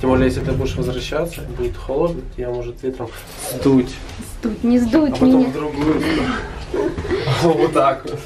Тем более, если ты будешь возвращаться, будет холодно, тебя может ветром сдуть. Сдуть, не А потом меня. в другую. Вот так вот.